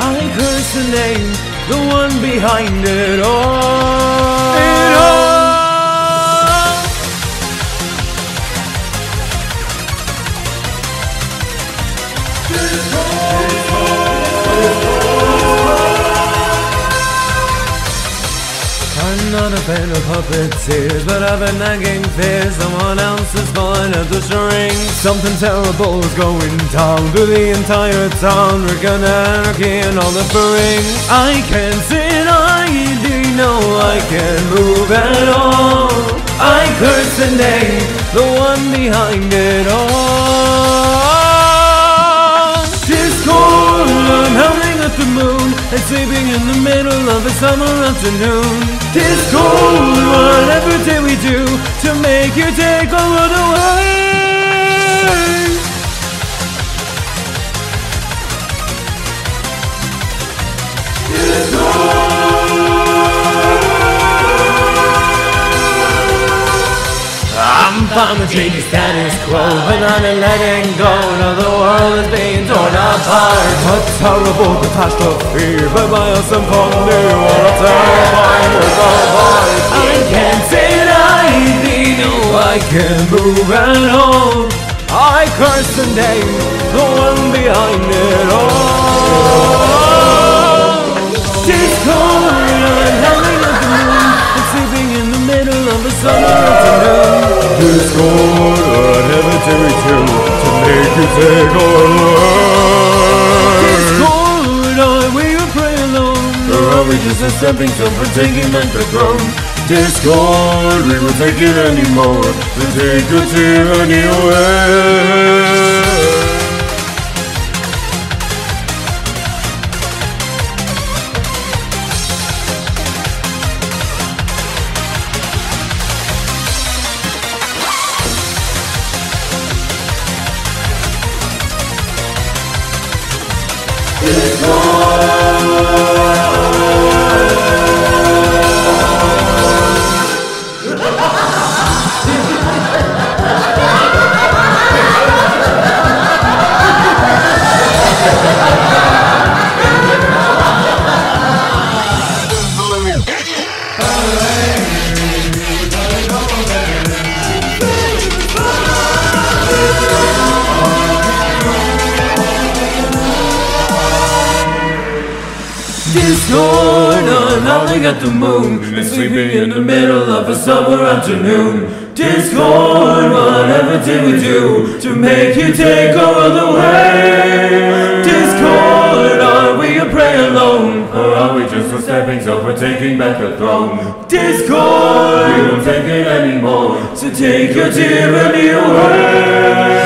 I curse the name, the one behind it all. It all. I'm not a fan of puppeteers, but I've been nagging fear someone else is pulling at the string. Something terrible is going down Through the entire town, wreaking anarchy and all the furring. I can't sit idly, no, I can't move at all. I curse the name, the one behind it all. Discord, I'm howling at the moon and sleeping in the middle of a summer afternoon. Discord, whatever did we do to make you take over the world? I'm changing status quo, but not in letting go. Now the world is being torn apart. A terrible catastrophe, but by a simple new what a terrifying art. I can't sit idly, no, I can't move at all. I curse the name, the one behind it we do to make you take the world? Discord, we a prey alone? Or are we just a stepping stone for taking back the throne? Discord, we won't take it anymore to take your tyranny away. All right. Discord, oh I'm howling at the moon and sleeping in the middle of a summer afternoon. Discord, whatever did we do to make you take over the world? Discord, are we a prey alone, or are we just a stepping stone for taking back the throne? Discord, we won't take it anymore, so take your tyranny away.